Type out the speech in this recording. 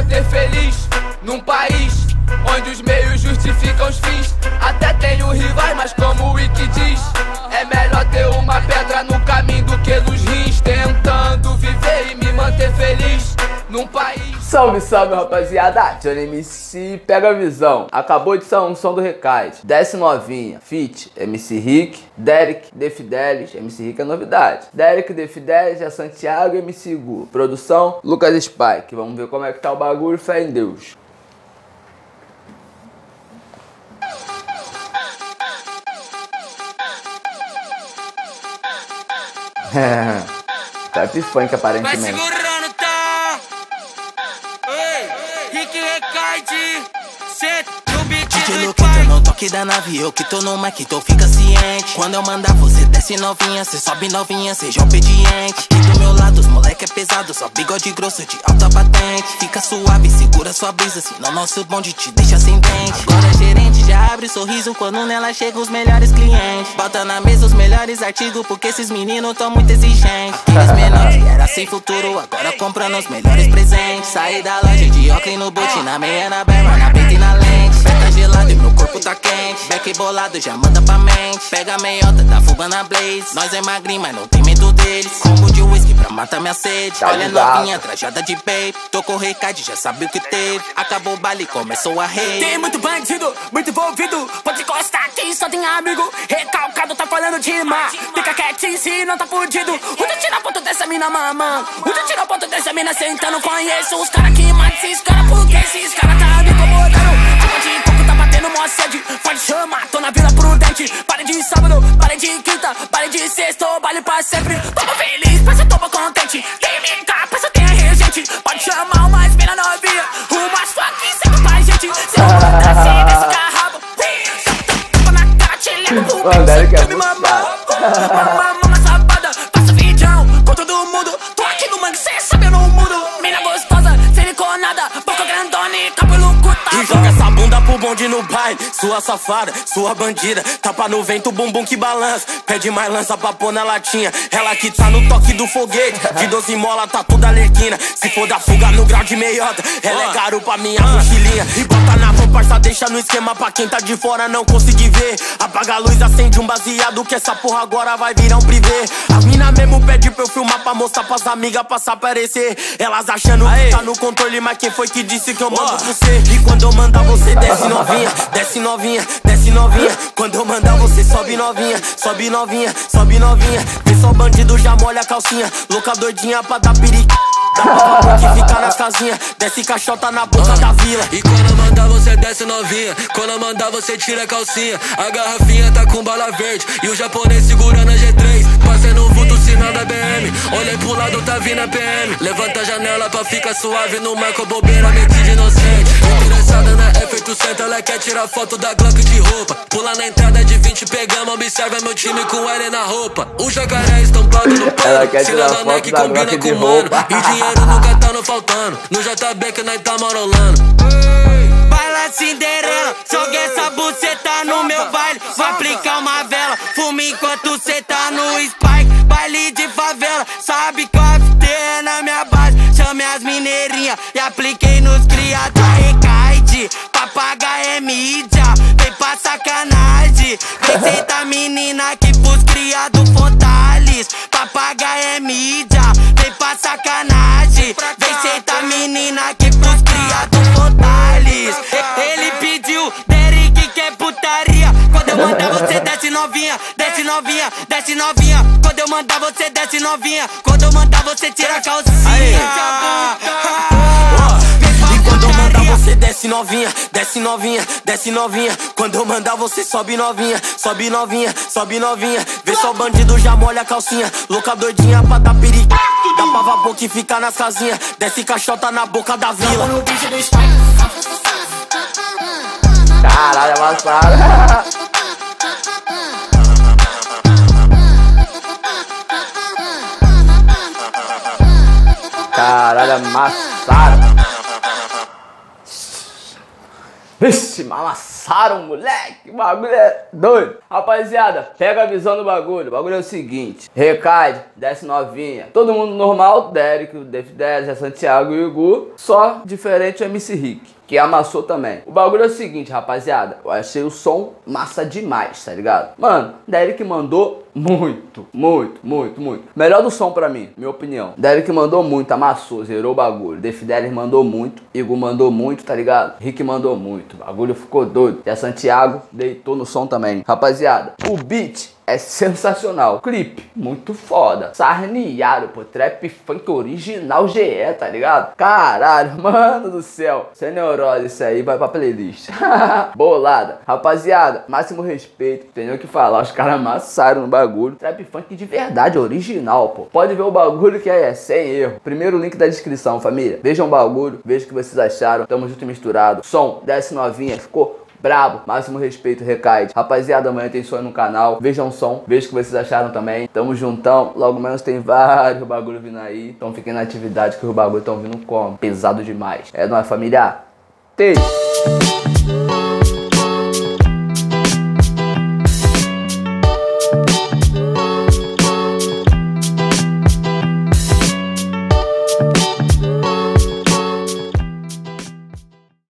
manter feliz num país onde os meios justificam os fins. Até tenho rivais, mas como o Wiki diz, é melhor ter uma pedra no caminho Salve, salve rapaziada, Johnny MC pega a visão. Acabou de sair um som do Recade. Desce novinha, Fit, MC Rick, Derek, The Fidelis, MC Rick é novidade. Derek, The Fidelis, é Santiago, MC Gu. Produção, Lucas Spike. Vamos ver como é que tá o bagulho, fé em Deus. Type funk Vai aparentemente. Rick Recorde, senta no beat DJ tô no toque da nave, eu que tô no mic, tô fica ciente. Quando eu mandar você desce novinha, cê sobe novinha, seja obediente. Aqui do meu lado, os moleque é pesado, só bigode grosso de alta patente Fica suave, segura sua brisa, senão nosso bonde te deixa sem dente. Agora a gerente já abre sorriso quando nela chegam os melhores clientes. Bota na mesa os melhores artigos, porque esses meninos tão muito exigentes. Aqueles menores era sem futuro, agora comprando os melhores presentes. Saí da loja de óculos no boot, na meia, na berma, na gelado e meu corpo tá quente Back bolado já manda pra mente Pega a meiota da fuga na blaze Nós é magrinho, mas não tem medo deles Combo de whisky pra matar minha sede Tá Olha novinha, trajada de babe Tô com recade, já sabe o que teve Acabou o baile, começou a rei Tem muito bandido, muito envolvido. Pode encostar aqui, só tem amigo. Recalcado, tá falando de mar. Fica quietinho se não tá fudido. Onde tira foto dessa mina mamando? Onde tira foto dessa mina sentando? Conheço os caras que matam esses caras porque esses caras tá me incomodando. Sede. Pode chamar, tô na vila prudente. Pare de sábado, pare de quinta, pare de sexta, baile pra sempre. Toma feliz, parça, toma contente. Tem MK, parça, tem a regente. Pode chamar umas mina novinha. Umas fucking sempre pra gente. Se eu matar assim desse carrabo. Tapa na cara, te levo pro é Quer me mamar? Baile Sua safada, sua bandida Tapa no vento, bumbum que balança. Pede mais lança pra pôr na latinha. Ela que tá no toque do foguete. De 12 mola tá toda alerquina. Se for da fuga no grau de meiota Ela é garupa, minha mochilinha. E bota na parça, deixa no esquema Pra quem tá de fora não conseguir ver. Apaga a luz, acende um baseado Que essa porra agora vai virar um privê. As mina mesmo pede pra eu filmar Pra mostrar pras amigas, passar aparecer. Elas achando que tá no controle Mas quem foi que disse que eu mando pra você? E quando eu mandar você desce novinha Desce novinha, desce novinha. Quando eu mandar você sobe novinha Sobe novinha, sobe novinha. Vê só bandido já molha a calcinha. Louca doidinha pra dar pra que fica nas casinhas Desce caixota na boca da vila. E quando mandar você desce novinha. Quando mandar você tira a calcinha. A garrafinha tá com bala verde E o japonês segurando a G3 Passando o vulto, sinal da BM Olhei pro lado, tá vindo a PM Levanta a janela pra ficar suave No marco bobeira, mente de inocente Interessada na F800 Ela quer tirar foto da Glock de roupa Pula na entrada de 20, pegamos Observa meu time com L na roupa O jacaré estampado no pano Ela quer tirar foto Nike da combina com o mano. E dinheiro nunca tá no faltando No JB que nós tá marolando Baila Cinderela, joga essa buceta no meu baile. Vou aplicar uma vela, fume enquanto cê tá no spike. Baile de favela, sabe que o é na minha base. Chame as mineirinhas e apliquei nos cria mídia, vem pra sacanagem. Vem senta menina que pros criado Fontales. Papagaio é mídia, vem pra sacanagem. Vem senta menina que pros criado Fontales. Ele pediu, Derek quer putaria. Quando eu mandar você desce novinha, desce novinha, desce novinha. Quando eu mandar você desce novinha. Quando eu mandar você tira a calcinha. E quando eu mandar você desce novinha, desce novinha, desce novinha. Quando eu mandar você sobe novinha, sobe novinha, sobe novinha. Vê só bandido já molha a calcinha, louca doidinha pra dar perigo. Dá pra vapor que fica nas casinhas, desce caixota na boca da vila. Caralho, amassado. Caralho, amassado. Vixe, amassado. amassaram, moleque. O bagulho é doido. Rapaziada, pega a visão do bagulho. O bagulho é o seguinte: Recade, desce novinha. Todo mundo normal, Derek, o Def 10, é Santiago e o. Só diferente o MC Rick que amassou também. O bagulho é o seguinte, rapaziada. Eu achei o som massa demais, tá ligado? Mano, Derek mandou muito, muito, muito, muito. Melhor do som pra mim, minha opinião. Derek mandou muito, amassou, zerou o bagulho. Defidelis mandou muito, Igor mandou muito, tá ligado? Rick mandou muito. O bagulho ficou doido. E a Santiago deitou no som também. Rapaziada, o beat é sensacional. Clipe, muito foda. Sarniaro, pô, trap funk original GE, tá ligado? Caralho, mano do céu. Sem neurose isso aí, vai pra playlist. Bolada. Rapaziada, máximo respeito, entendeu o que falar. Os caras amassaram no bagulho. Trap funk de verdade, original, pô. Pode ver o bagulho que é sem erro. Primeiro link da descrição, família. Vejam o bagulho, vejam o que vocês acharam. Tamo junto e misturado. Som, desce novinha, ficou Brabo, máximo respeito, recaide. Rapaziada, amanhã tem som no canal. Vejam o som, vejam o que vocês acharam também. Tamo juntão. Logo menos tem vários bagulho vindo aí. Então fiquem na atividade que os bagulho estão vindo como? Pesado demais. É, é familiar? Tem.